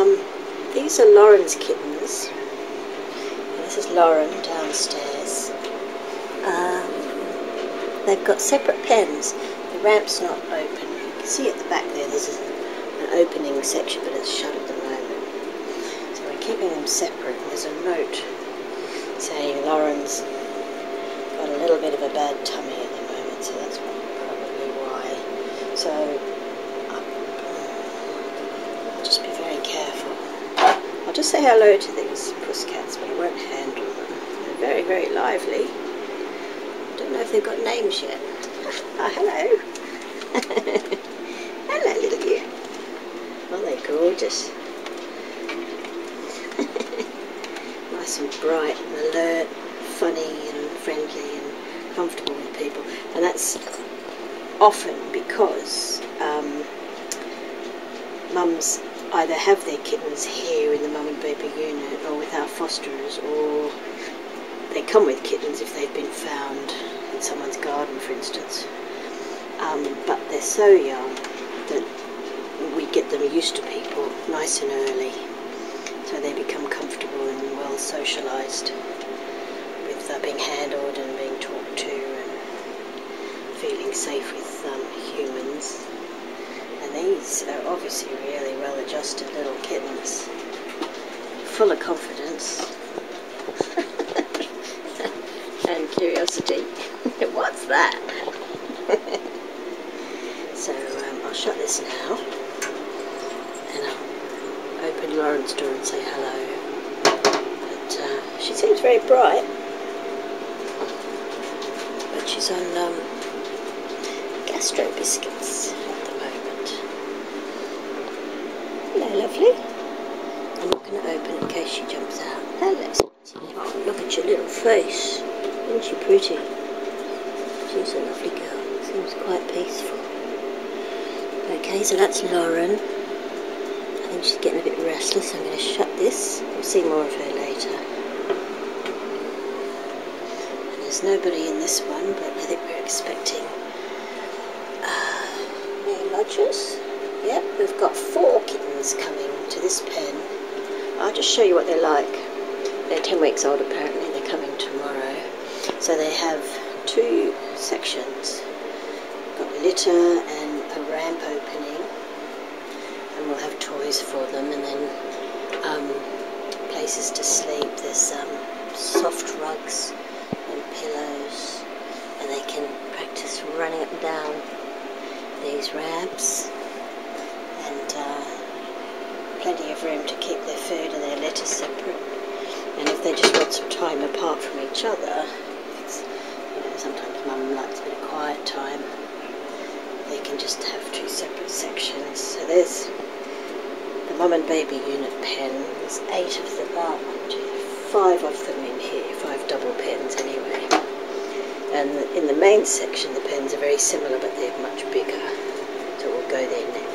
Um, these are Lauren's kittens. This is Lauren downstairs. Um, they've got separate pens. The ramp's not open. You can see at the back there there's an opening section, but it's shut at the moment. So we're keeping them separate. There's a note saying Lauren's got a little bit of a bad tummy at the moment, so that's probably why. So um, I'll just be very careful. I'll just say hello to these pusscats, but I won't handle them. They're very, very lively. Don't know if they've got names yet. oh, hello. hello, little you. Aren't they gorgeous? nice and bright and alert, funny and friendly and comfortable with people. And that's often because um, mums either have their kittens here in the mum and baby unit or with our fosterers or they come with kittens if they've been found in someone's garden for instance. Um, but they're so young that we get them used to people nice and early so they become comfortable and well socialized with uh, being handled and being talked to and feeling safe with um, humans and these are obviously really well adjusted little kittens, full of confidence and curiosity. What's that? so um, I'll shut this now and I'll open Lauren's door and say hello. But uh, she seems very bright. But she's on um, gastro biscuits. Hello, lovely. I'm not going to open in case she jumps out. Hello, Oh, look at your little face. Isn't she pretty? She's a lovely girl. Seems quite peaceful. Okay, so that's Lauren. I think she's getting a bit restless. I'm going to shut this. We'll see more of her later. And there's nobody in this one, but I think we're expecting uh, new lodgers. Yep, we've got four kittens coming this pen. I'll just show you what they're like. They're 10 weeks old apparently, they're coming tomorrow. So they have two sections. Got litter and a ramp opening. And we'll have toys for them and then um, places to sleep. There's um, soft rugs and pillows. And they can practice running up and down these ramps plenty of room to keep their food and their litter separate. And if they just want some time apart from each other, you know, sometimes mum likes a bit of quiet time, they can just have two separate sections. So there's the mum and baby unit pen. There's eight of them, about five of them in here, five double pens anyway. And in the main section, the pens are very similar, but they're much bigger. So we'll go there next.